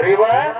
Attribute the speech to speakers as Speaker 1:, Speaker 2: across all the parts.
Speaker 1: arriba.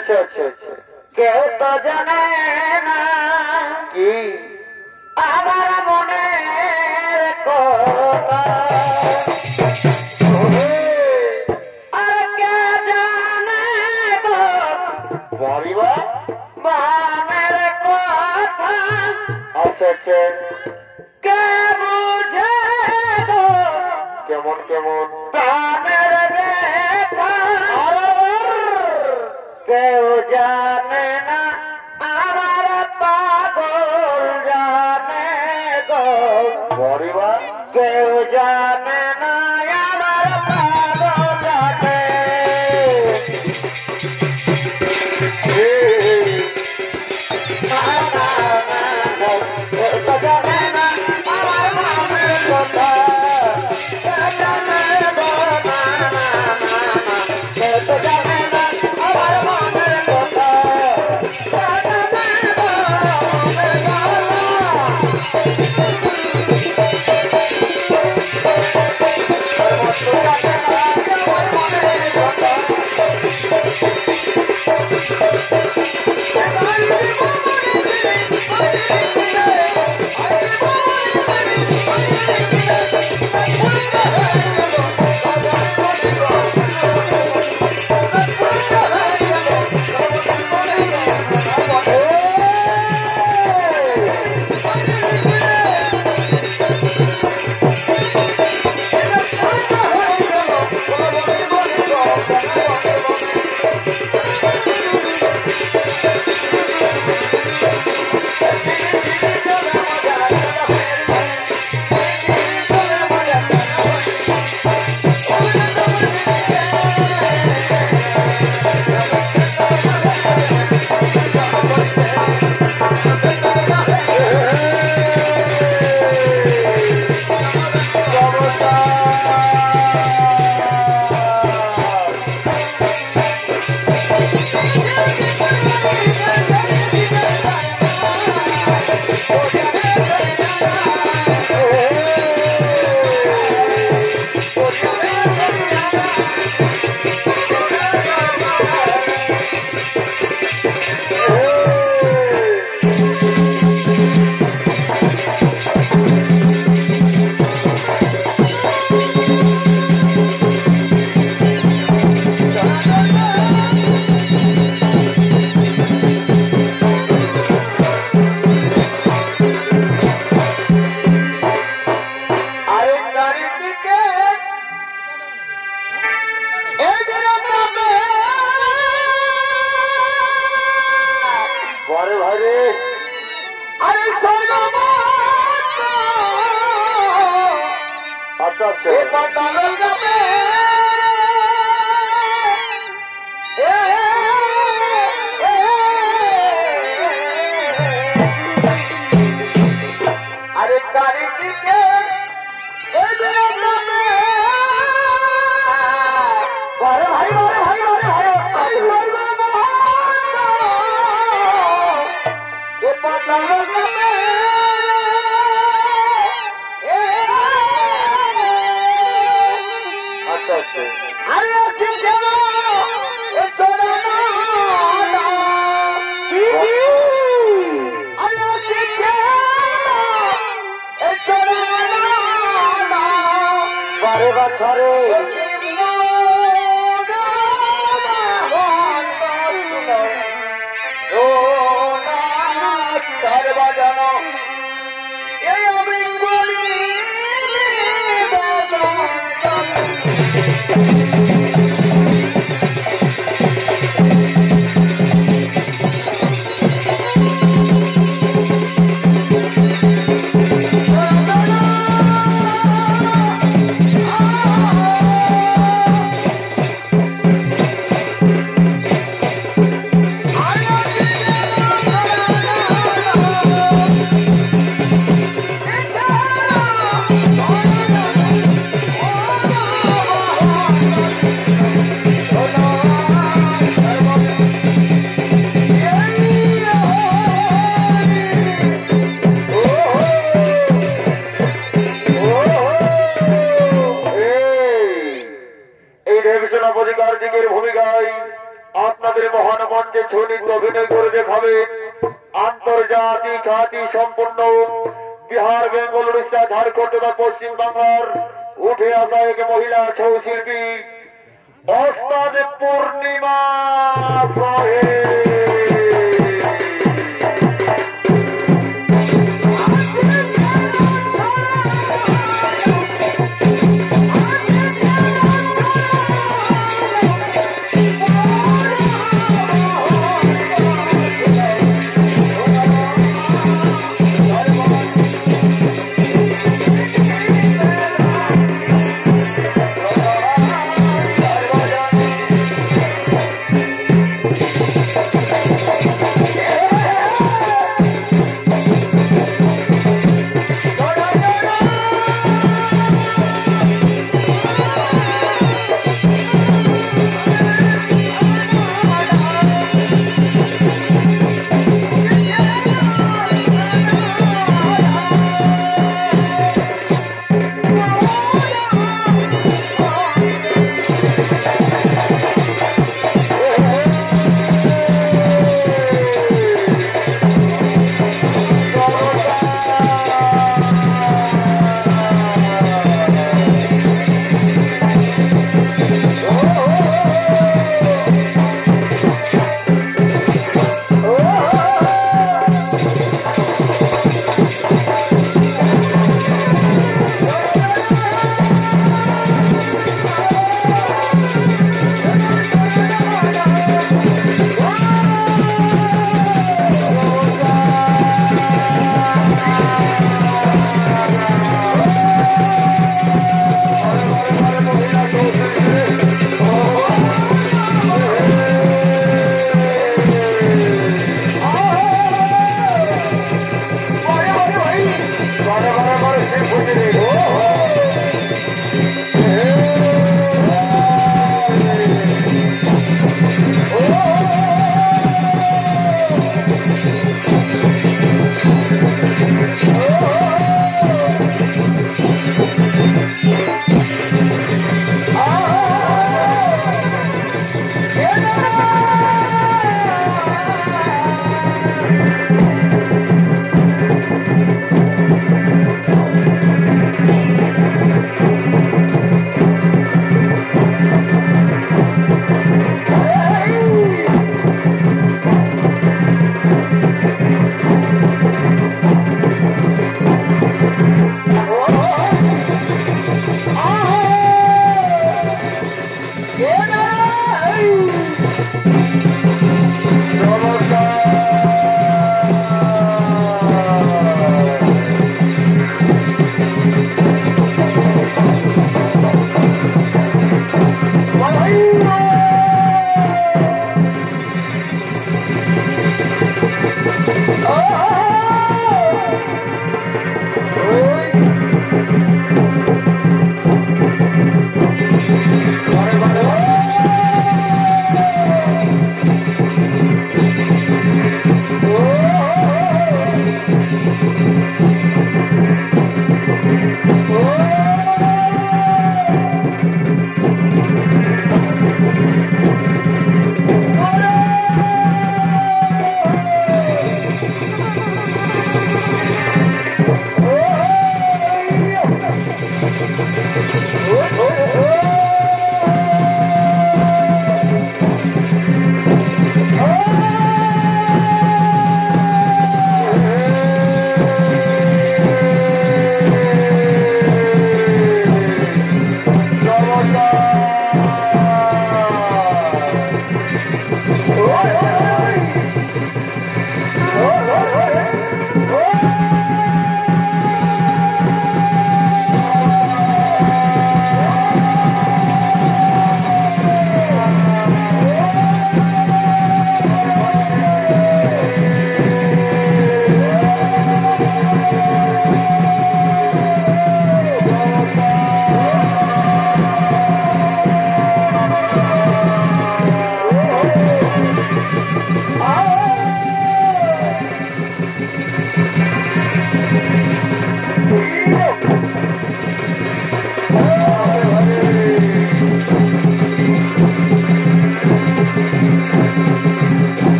Speaker 1: আচ্ছা
Speaker 2: আচ্ছা আচ্ছা
Speaker 1: কেউ তো জানে না
Speaker 2: কি
Speaker 1: আমার মনে কথা।
Speaker 2: আচ্ছা আচ্ছা কেমন কেমন?
Speaker 1: কেউ জানে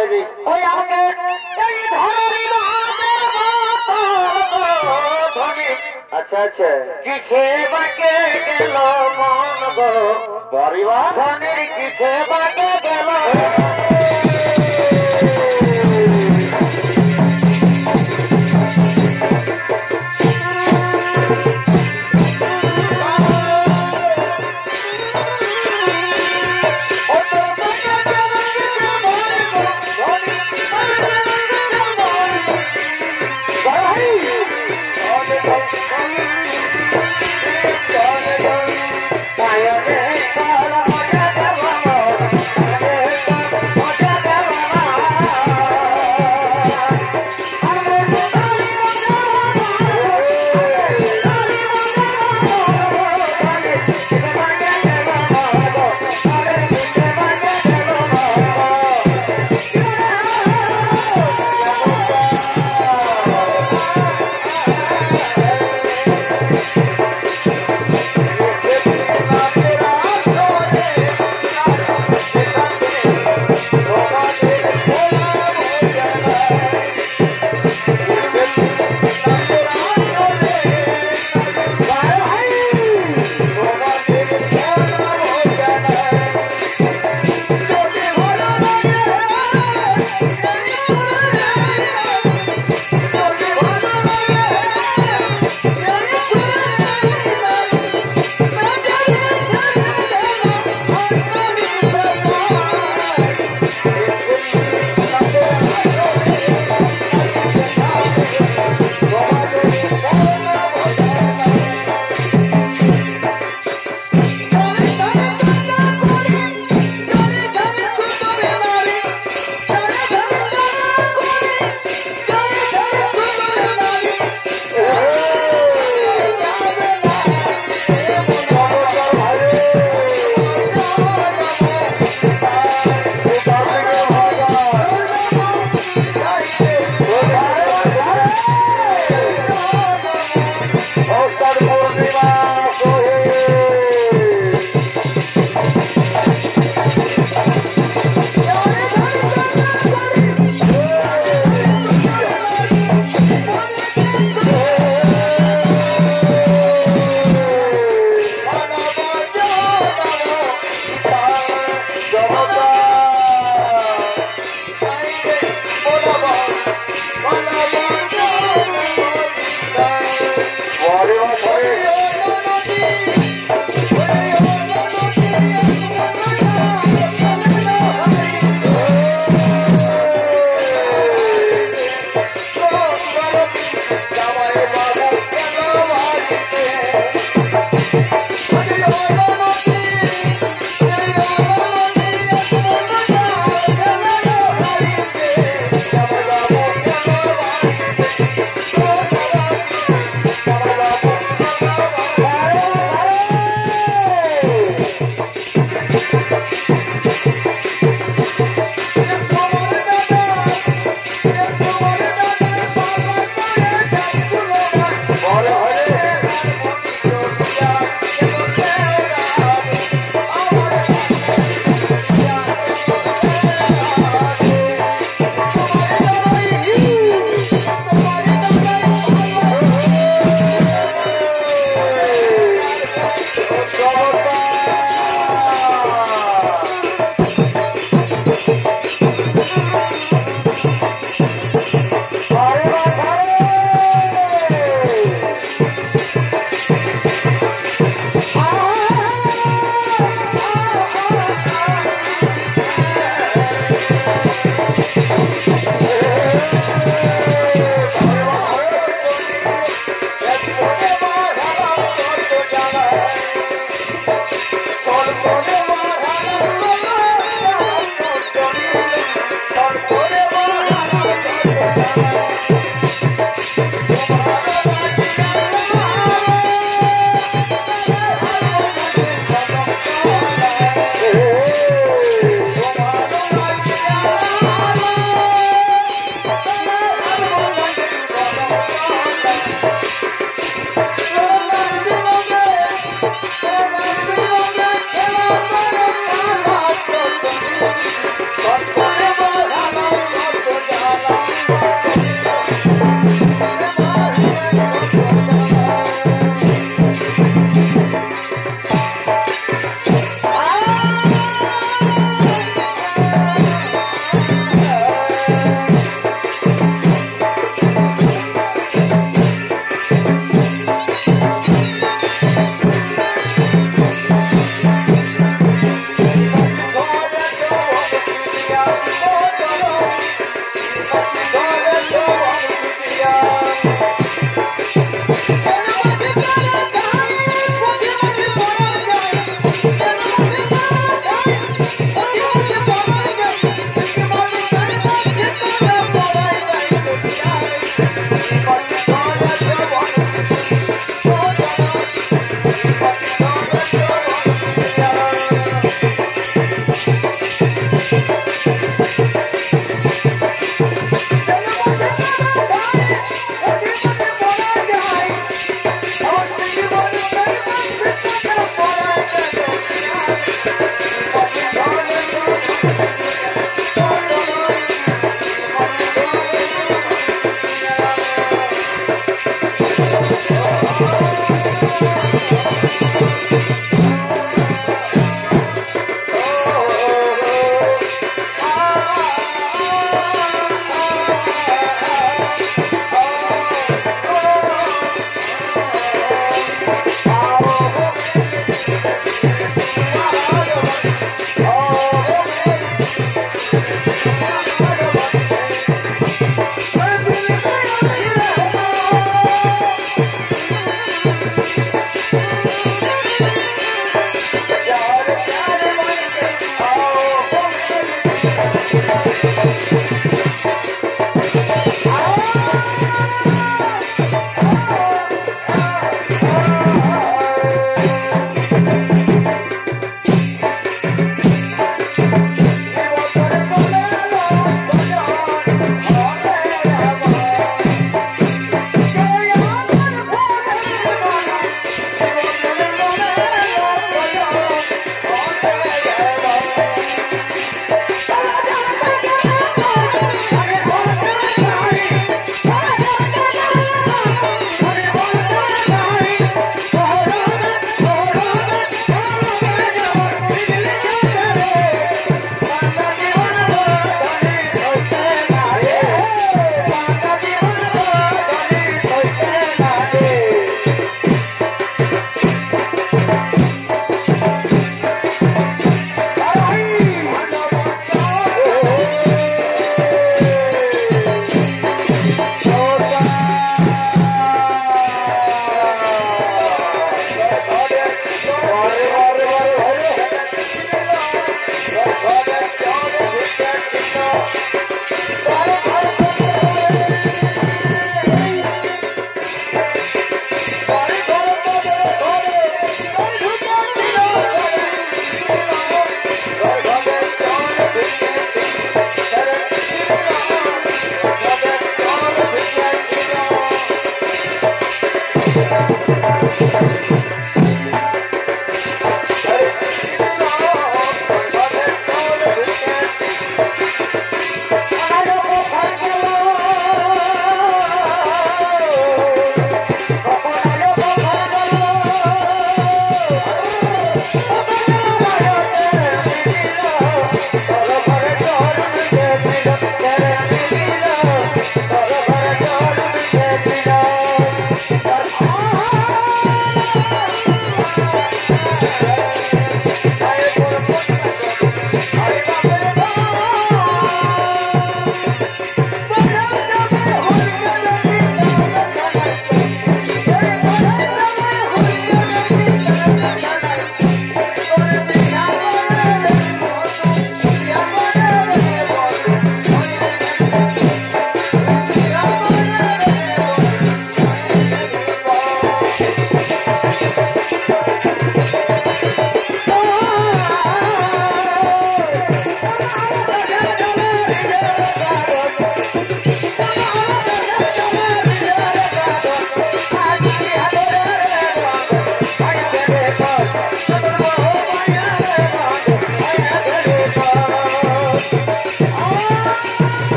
Speaker 2: পারবে।
Speaker 1: ওই আমাকে এই ধরবি
Speaker 2: আচ্ছা আচ্ছা।
Speaker 1: কিছে বাকে গেল মন গো?
Speaker 2: পরিবার
Speaker 1: ধনির বাকে গেল?